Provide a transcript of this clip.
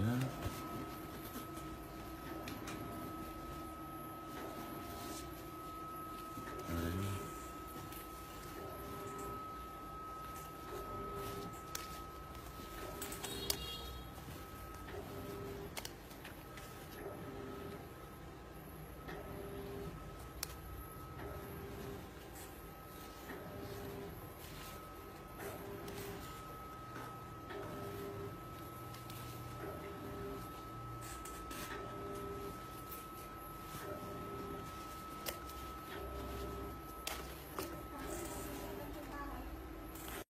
Yeah.